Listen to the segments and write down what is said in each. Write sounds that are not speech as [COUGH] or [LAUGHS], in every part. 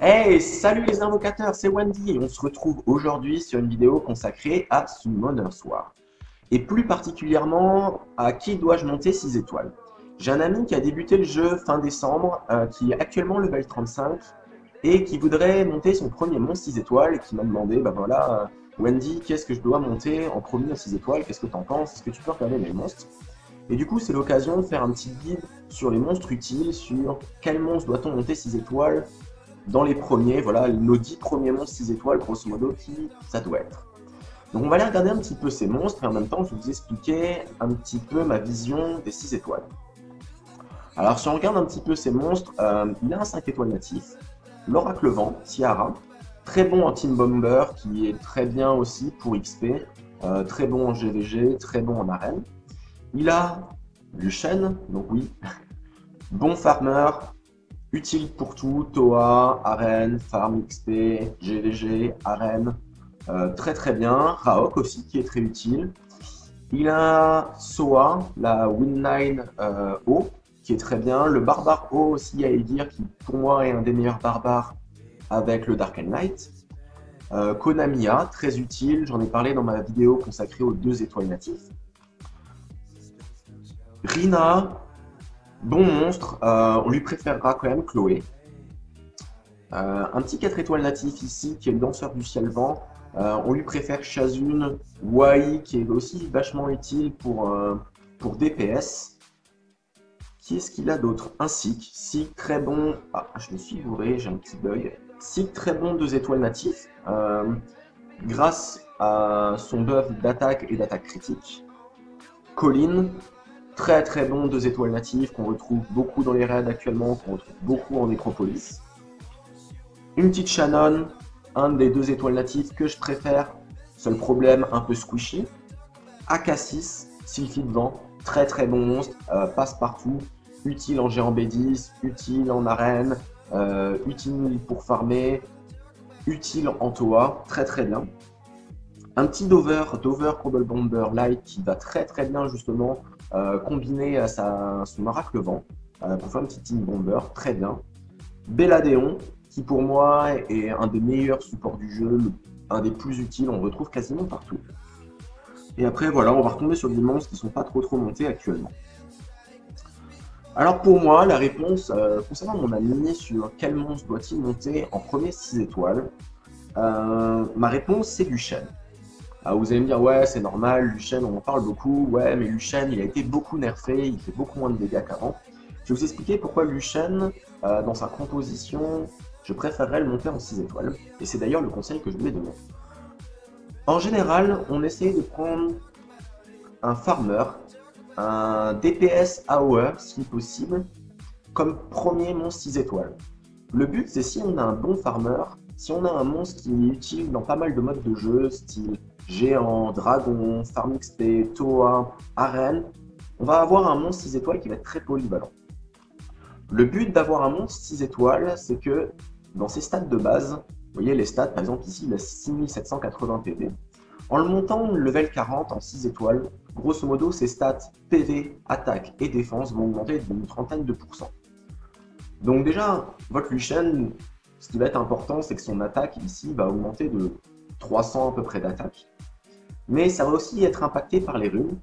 Hey, salut les invocateurs, c'est Wendy et on se retrouve aujourd'hui sur une vidéo consacrée à Summoner War. Et plus particulièrement, à qui dois-je monter 6 étoiles? J'ai un ami qui a débuté le jeu fin décembre, euh, qui est actuellement level 35, et qui voudrait monter son premier monstre 6 étoiles, et qui m'a demandé, bah voilà, euh, Wendy, qu'est-ce que je dois monter en premier à 6 étoiles? Qu'est-ce que t'en penses? Est-ce que tu peux regarder mes monstres? Et du coup, c'est l'occasion de faire un petit guide sur les monstres utiles, sur quel monstre doit-on monter 6 étoiles dans les premiers, voilà, nos 10 premiers monstres 6 étoiles, grosso modo, qui ça doit être. Donc on va aller regarder un petit peu ces monstres, et en même temps, je vais vous expliquer un petit peu ma vision des 6 étoiles. Alors si on regarde un petit peu ces monstres, euh, il a un 5 étoiles natif, l'Oracle Vent, Tiara, très bon en Team Bomber, qui est très bien aussi pour XP, euh, très bon en GVG, très bon en arène. Il a Luchen, donc oui, [LAUGHS] bon farmer, Utile pour tout, Toa, Arène, Farm XP, GVG, Arène, euh, très très bien. Raok aussi qui est très utile. Il a Soa, la Win9 euh, O, qui est très bien. Le Barbare O aussi à dire, qui pour moi est un des meilleurs barbares avec le Dark and Light. Euh, Konamiya, très utile, j'en ai parlé dans ma vidéo consacrée aux deux étoiles natifs. Rina, Bon monstre, euh, on lui préférera quand même Chloé. Euh, un petit 4 étoiles natif ici, qui est le danseur du ciel vent. Euh, on lui préfère Shazun, Wai, qui est aussi vachement utile pour, DPS. Qui est-ce qu'il a d'autre? Un Sik. Sik, très bon. Ah, je me suis bourré, j'ai un petit bug. Sik, très bon 2 étoiles natif. grâce à son buff d'attaque et d'attaque critique. Colin, Très très bon deux étoiles natives qu'on retrouve beaucoup dans les raids actuellement, qu'on retrouve beaucoup en Nécropolis. Une petite Shannon, un des deux étoiles natives que je préfère, seul problème un peu squishy. AK6, Sylphie de vent, très très bon monstre, euh, passe partout, utile en géant B10, utile en arène, euh, utile pour farmer, utile en Toa, très très bien. Un petit Dover, Dover Probable Bomber Light qui va très très bien justement combiné à sa, son oracle vent euh, pour faire un petit team bomber, très bien. Belladéon, qui pour moi est un des meilleurs supports du jeu, un des plus utiles, on retrouve quasiment partout. Et après, voilà, on va retomber sur des monstres qui sont pas trop trop montés actuellement. Alors pour moi, la réponse euh, concernant mon ami sur quel monstre doit-il monter en premier 6 étoiles, ma réponse c'est Luchen. Ah, vous allez me dire, ouais, c'est normal, Luchen, on en parle beaucoup. Ouais, mais Luchen, il a été beaucoup nerfé, il fait beaucoup moins de dégâts qu'avant. Je vais vous expliquer pourquoi Luchen, euh, dans sa composition, je préférerais le monter en 6 étoiles. Et c'est d'ailleurs le conseil que je lui ai donné. En général, on essaie de prendre un farmer, un DPS AOE, si possible, comme premier monstre 6 étoiles. Le but, c'est si on a un bon farmer, si on a un monstre qui est utile dans pas mal de modes de jeu, style géant, dragon, farm XP, Toa, arène, on va avoir un monstre 6 étoiles qui va être très polyvalent. Le but d'avoir un monstre 6 étoiles, c'est que dans ses stats de base, vous voyez les stats, par exemple ici il a 6780 PV, en le montant level 40 en 6 étoiles, grosso modo ses stats PV, attaque et défense vont augmenter d'une trentaine de pourcents. Donc déjà, votre ce qui va être important, c'est que son attaque ici va augmenter de 300 à peu près d'attaque. Mais ça va aussi être impacté par les runes,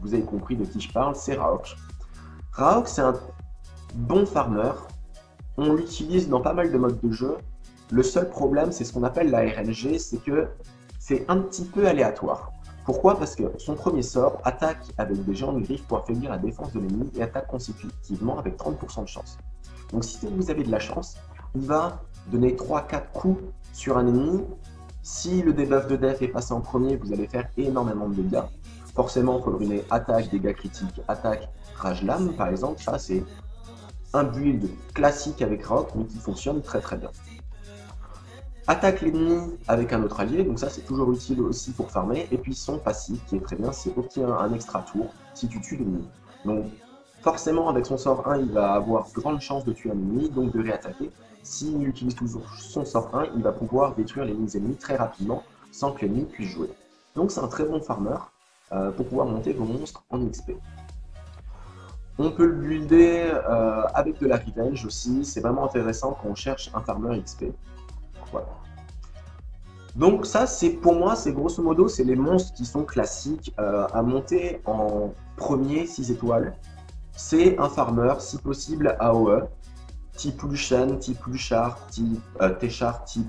vous avez compris de qui je parle, c'est Raok. Raok, c'est un bon farmer. On l'utilise dans pas mal de modes de jeu. Le seul problème, c'est ce qu'on appelle la RNG, c'est que c'est un petit peu aléatoire. Pourquoi? Parce que son premier sort attaque avec des géants de griffes pour affaiblir la défense de l'ennemi et attaque consécutivement avec 30% de chance. Donc si vous avez de la chance, il va donner 3-4 coups sur un ennemi. Si le debuff de def est passé en premier, vous allez faire énormément de dégâts. Forcément, faut le attaque, dégâts critiques, attaque, rage lame par exemple. Ça, c'est un build classique avec Rock, mais qui fonctionne très très bien attaque l'ennemi avec un autre allié, donc ça c'est toujours utile aussi pour farmer, et puis son passif qui est très bien, c'est obtenir un extra tour si tu tues l'ennemi. Donc forcément avec son sort 1, il va avoir grande chance de tuer un ennemi, donc de réattaquer. S'il utilise toujours son sort 1, il va pouvoir détruire les ennemis très rapidement sans que l'ennemi puisse jouer. Donc c'est un très bon farmer euh, pour pouvoir monter vos monstres en XP. On peut le builder euh, avec de la revenge aussi, c'est vraiment intéressant quand on cherche un farmer XP. Donc ça, c'est pour moi, c'est grosso modo, c'est les monstres qui sont classiques euh, à monter en premier 6 étoiles. C'est un farmer, si possible AOE, type Lucian, type Luchar, type euh, type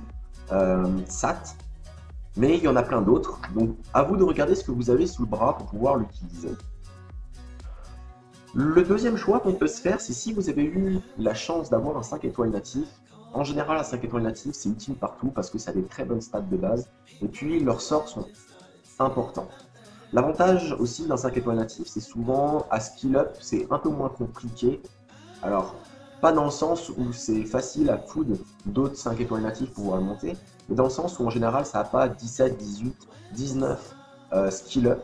Sat. Mais il y en a plein d'autres, donc à vous de regarder ce que vous avez sous le bras pour pouvoir l'utiliser. Le deuxième choix qu'on peut se faire, c'est si vous avez eu la chance d'avoir un 5 étoiles natif, en général, à 5 étoiles natives, c'est utile partout parce que ça a des très bonnes stats de base. Et puis, leurs sorts sont importants. L'avantage aussi d'un 5 étoiles natif, c'est souvent à skill up, c'est un peu moins compliqué. Alors, pas dans le sens où c'est facile à food d'autres 5 étoiles natifs pour pouvoir monter, mais dans le sens où en général ça n'a pas 17, 18, 19 skill up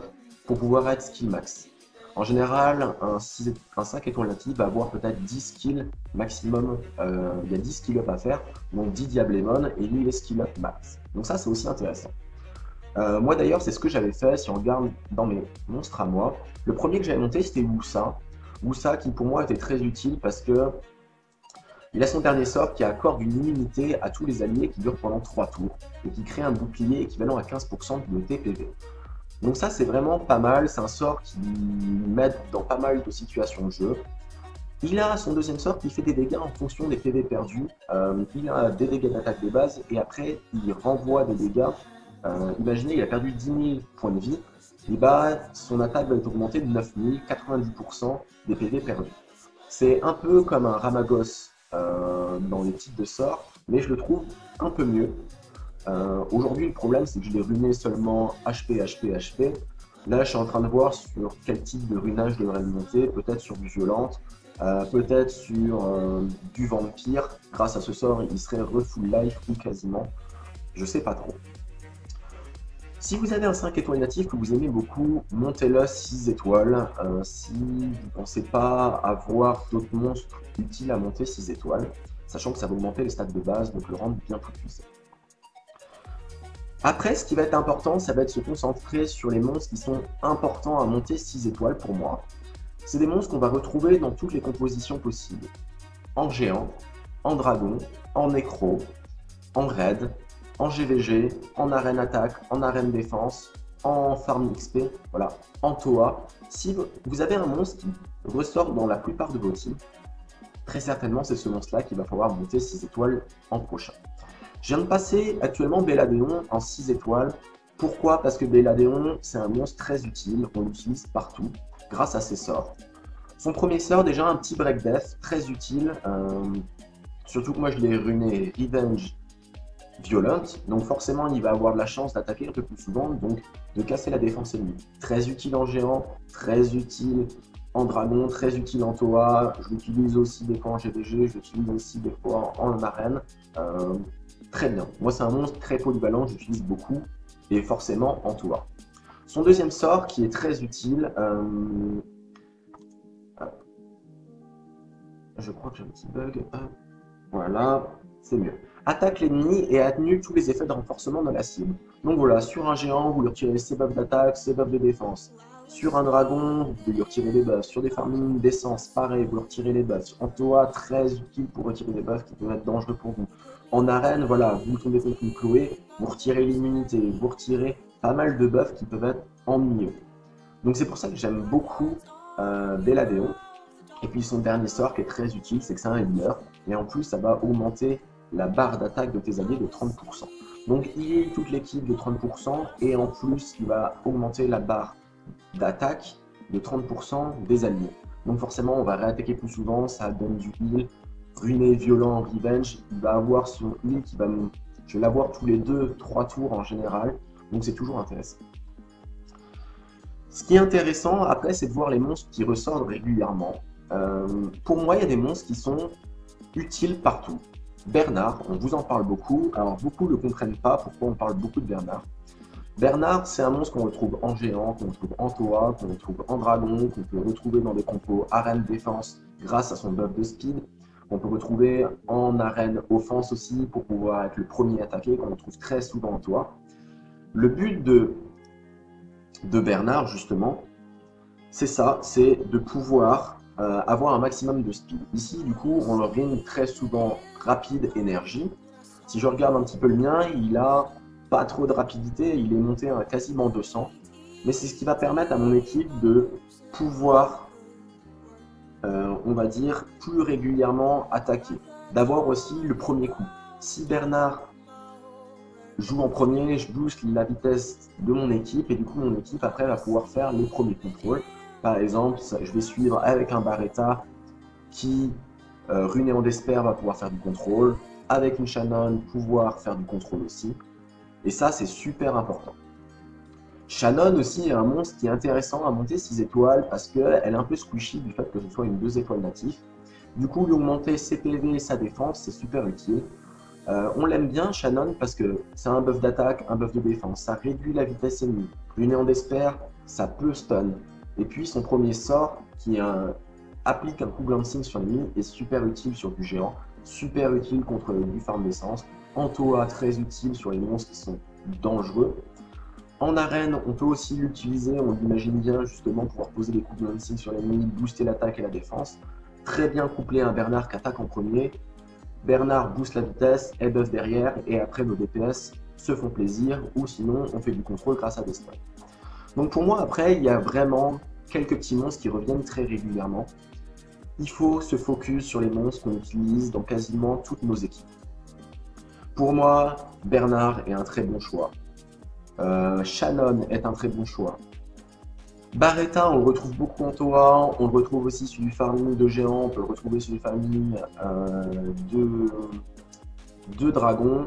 pour pouvoir être skill max. En général, un, 5 étoiles va avoir peut-être 10 skills maximum. Euh, il y a 10 skill up à faire, donc 10 Diablemon, et lui il est skill up max. Donc ça c'est aussi intéressant. Euh, moi d'ailleurs, c'est ce que j'avais fait, si on regarde dans mes monstres à moi. Le premier que j'avais monté, c'était Woussa. Woussa qui pour moi était très utile parce que il a son dernier sort qui accorde une immunité à tous les alliés qui durent pendant 3 tours et qui crée un bouclier équivalent à 15% de TPV. Donc ça, c'est vraiment pas mal. C'est un sort qui m'aide dans pas mal de situations de jeu. Il a son deuxième sort qui fait des dégâts en fonction des PV perdus. Euh, il a des dégâts d'attaque de base et après, il renvoie des dégâts. Euh, imaginez, il a perdu 10 000 points de vie. Et bah, son attaque va être augmentée de 9 000, 90% des PV perdus. C'est un peu comme un Ramagos euh, dans les types de sorts, mais je le trouve un peu mieux. Euh, aujourd'hui, le problème, c'est que je l'ai ruiné seulement HP, HP, HP. Là, je suis en train de voir sur quel type de runage je devrais monter. Peut-être sur du violente, euh, peut-être sur du vampire. Grâce à ce sort, il serait refull life ou quasiment. Je sais pas trop. Si vous avez un 5 étoiles natif que vous aimez beaucoup, montez-le 6 étoiles. si vous ne pensez pas avoir d'autres monstres utiles à monter 6 étoiles, sachant que ça va augmenter les stats de base, donc le rendre bien plus puissant. Après, ce qui va être important, ça va être se concentrer sur les monstres qui sont importants à monter 6 étoiles pour moi. C'est des monstres qu'on va retrouver dans toutes les compositions possibles. En géant, en dragon, en nécro, en raid, en GVG, en arène attaque, en arène défense, en farm XP, voilà, en Toa. Si vous avez un monstre qui ressort dans la plupart de vos teams, très certainement c'est ce monstre-là qui va falloir monter 6 étoiles en prochain. Je viens de passer actuellement Belladéon en 6 étoiles. Pourquoi? Parce que Belladéon, c'est un monstre très utile, on l'utilise partout, grâce à ses sorts. Son premier sort, déjà un petit break death, très utile. Euh, surtout que moi je l'ai runé Revenge Violent, donc forcément il va avoir de la chance d'attaquer un peu plus souvent, donc de casser la défense ennemie. Très utile en géant, très utile en dragon, très utile en Toa, je l'utilise aussi des fois en GVG, je l'utilise aussi des fois en arène. Euh, très bien. Moi, c'est un monstre très polyvalent, j'utilise beaucoup, et forcément en tour. Son deuxième sort, qui est très utile, euh, je crois que j'ai un petit bug, voilà, c'est mieux. Attaque l'ennemi et annule tous les effets de renforcement dans la cible. Donc voilà, sur un géant, vous lui retirez ses buffs d'attaque, ses buffs de défense. Sur un dragon, vous pouvez lui retirer les buffs. Sur des farming d'essence, pareil, vous retirez les buffs. En Toa, très utile pour retirer des buffs qui peuvent être dangereux pour vous. En arène, voilà, vous tombez contre une Chloé, vous retirez l'immunité, vous retirez pas mal de buffs qui peuvent être ennuyeux. Donc c'est pour ça que j'aime beaucoup euh, Belladeon. Et puis son dernier sort qui est très utile, c'est que c'est un healer. Et en plus, ça va augmenter la barre d'attaque de tes alliés de 30%. Donc il est toute l'équipe de 30% et en plus il va augmenter la barre d'attaque de 30% des alliés. Donc forcément on va réattaquer plus souvent, ça donne du heal, ruiné, violent, revenge. Il va avoir son heal qui va Je vais l'avoir tous les 2-3 tours en général, donc c'est toujours intéressant. Ce qui est intéressant après, c'est de voir les monstres qui ressortent régulièrement. Euh, pour moi, il y a des monstres qui sont utiles partout. Bernard, on vous en parle beaucoup. Alors, beaucoup ne comprennent pas pourquoi on parle beaucoup de Bernard. Bernard, c'est un monstre qu'on retrouve en géant, qu'on retrouve en toa, qu'on retrouve en dragon, qu'on peut retrouver dans des compos arène défense grâce à son buff de speed, qu'on peut retrouver en arène offense aussi pour pouvoir être le premier attaqué, qu'on retrouve très souvent en toa. Le but de de Bernard, justement, c'est ça, c'est de pouvoir euh, avoir un maximum de speed. Ici, du coup, on gagne très souvent rapide énergie. Si je regarde un petit peu le mien, il a pas trop de rapidité, il est monté à quasiment 200. Mais c'est ce qui va permettre à mon équipe de pouvoir, euh, on va dire, plus régulièrement attaquer. D'avoir aussi le premier coup. Si Bernard joue en premier, je booste la vitesse de mon équipe et du coup mon équipe après va pouvoir faire les premiers contrôles. Par exemple, je vais suivre avec un Barretta qui, euh, ruiné en despair, va pouvoir faire du contrôle. Avec une Shannon, pouvoir faire du contrôle aussi. Et ça, c'est super important. Shannon aussi est un monstre qui est intéressant à monter 6 étoiles parce qu'elle est un peu squishy du fait que ce soit une 2 étoiles natif. Du coup, lui augmenter ses PV et sa défense, c'est super utile. Euh, on l'aime bien, Shannon, parce que c'est un buff d'attaque, un buff de défense. Ça réduit la vitesse ennemie. Une néant d'espère, ça peut stun. Et puis son premier sort, qui applique un coup glancing sur l'ennemi, est super utile sur du géant, super utile contre du farm d'essence. Antoa, très utile sur les monstres qui sont dangereux. En arène, on peut aussi l'utiliser, on l'imagine bien justement, pouvoir poser des coups de glancing sur l'ennemi, booster l'attaque et la défense. Très bien couplé à un Bernard qui attaque en premier, Bernard booste la vitesse, elle buff derrière, et après nos DPS se font plaisir, ou sinon on fait du contrôle grâce à des stuns. Donc pour moi, après, il y a vraiment quelques petits monstres qui reviennent très régulièrement. Il faut se focus sur les monstres qu'on utilise dans quasiment toutes nos équipes. Pour moi, Bernard est un très bon choix. Euh, Shannon est un très bon choix. Barretta, on le retrouve beaucoup en Toa, on le retrouve aussi sur du farming de géants, on peut le retrouver sur du farming euh, de, dragons.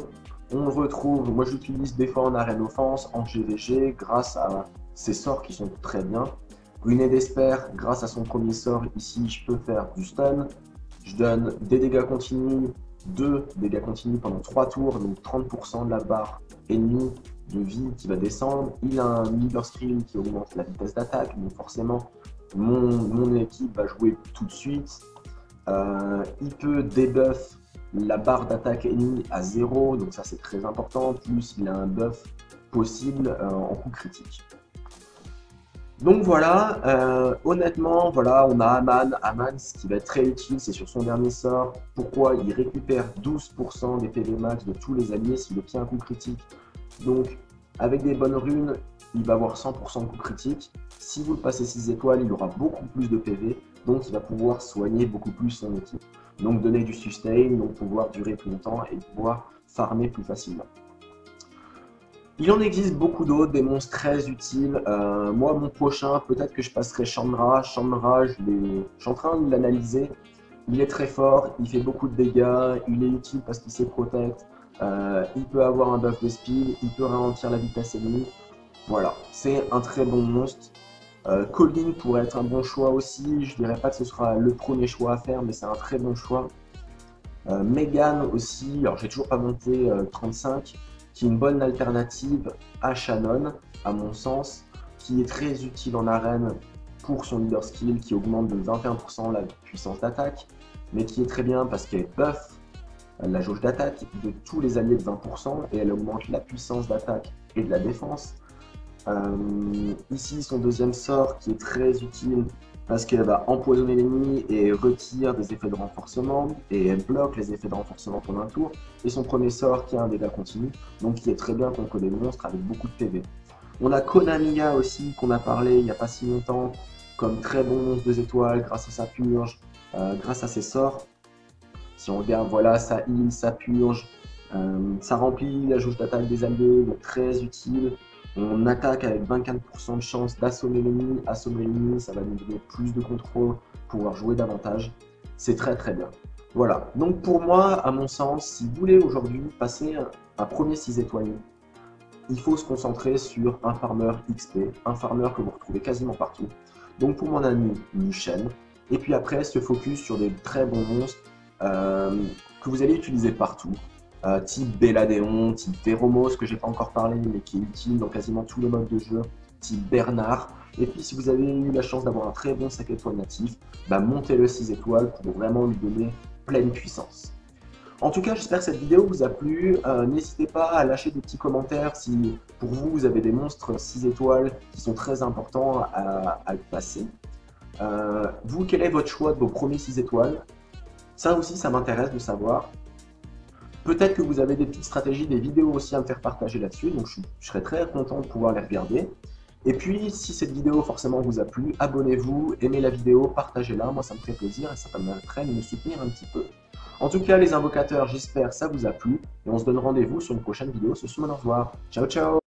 On le retrouve, moi j'utilise des fois en arène offense, en GVG, grâce à ses sorts qui sont très bien. Ruiné d'Esper, grâce à son premier sort, ici je peux faire du stun. Je donne des dégâts continus, 2 dégâts continus pendant 3 tours, donc 30% de la barre ennemie de vie qui va descendre. Il a un leader screen qui augmente la vitesse d'attaque, donc forcément, mon, équipe va jouer tout de suite. Euh, il peut debuff la barre d'attaque ennemie à 0, donc ça c'est très important. Plus il a un buff possible euh, en coup critique. Donc voilà, euh, honnêtement, voilà, on a Aman. Aman, ce qui va être très utile, c'est sur son dernier sort. Pourquoi Il récupère 12% des PV max de tous les alliés s'il obtient un coup critique. Donc, avec des bonnes runes, il va avoir 100% de coup critique. Si vous le passez 6 étoiles, il aura beaucoup plus de PV, donc il va pouvoir soigner beaucoup plus son équipe. Donc donner du sustain, donc pouvoir durer plus longtemps et pouvoir farmer plus facilement. Il en existe beaucoup d'autres, des monstres très utiles. Euh, moi, mon prochain, peut-être que je passerai Chandra. Chandra, je, je suis en train de l'analyser. Il est très fort, il fait beaucoup de dégâts, il est utile parce qu'il sait protect. Euh, il peut avoir un buff de speed, il peut ralentir la vitesse ennemie. Voilà, c'est un très bon monstre. Euh, Colin pourrait être un bon choix aussi. Je dirais pas que ce sera le premier choix à faire, mais c'est un très bon choix. Euh, Megan aussi, alors j'ai toujours pas monté 35, qui est une bonne alternative à Shannon, à mon sens, qui est très utile en arène pour son leader skill, qui augmente de 21% la puissance d'attaque, mais qui est très bien parce qu'elle buff la jauge d'attaque de tous les alliés de 20% et elle augmente la puissance d'attaque et de la défense. Euh, ici, son deuxième sort qui est très utile parce qu'elle va empoisonner l'ennemi et retire des effets de renforcement et elle bloque les effets de renforcement pendant un tour. Et son premier sort qui a un dégât continu, donc qui est très bien contre des monstres avec beaucoup de PV. On a Konamiya aussi, qu'on a parlé il n'y a pas si longtemps, comme très bon monstre 2 étoiles grâce à sa purge, euh, grâce à ses sorts. Si on regarde, voilà, ça heal, ça purge, euh, ça remplit la jauge d'attaque des alliés, très utile. On attaque avec 24% de chance d'assommer l'ennemi. Assommer l'ennemi, ça va nous donner plus de contrôle, pouvoir jouer davantage. C'est très très bien. Voilà, donc pour moi, à mon sens, si vous voulez aujourd'hui passer un, premier 6 étoiles, il faut se concentrer sur un farmer XP, un farmer que vous retrouvez quasiment partout. Donc pour mon ami, une. Et puis après, se focus sur des très bons monstres euh, que vous allez utiliser partout. Euh, type Belladéon, type Véromos, que j'ai pas encore parlé, mais qui est utile dans quasiment tous les modes de jeu, type Bernard. Et puis si vous avez eu la chance d'avoir un très bon 5 étoiles natif, bah, montez le 6 étoiles pour vraiment lui donner pleine puissance. En tout cas, j'espère que cette vidéo vous a plu. Euh, n'hésitez pas à lâcher des petits commentaires si pour vous, vous avez des monstres 6 étoiles qui sont très importants à, à passer. Euh, vous, quel est votre choix de vos premiers 6 étoiles? Ça aussi, ça m'intéresse de savoir. Peut-être que vous avez des petites stratégies, des vidéos aussi à me faire partager là-dessus, donc je, serais très content de pouvoir les regarder. Et puis, si cette vidéo forcément vous a plu, abonnez-vous, aimez la vidéo, partagez-la, moi ça me ferait plaisir et ça permettrait de me soutenir un petit peu. En tout cas, les invocateurs, j'espère ça vous a plu, et on se donne rendez-vous sur une prochaine vidéo ce Summon. Au revoir. Ciao, ciao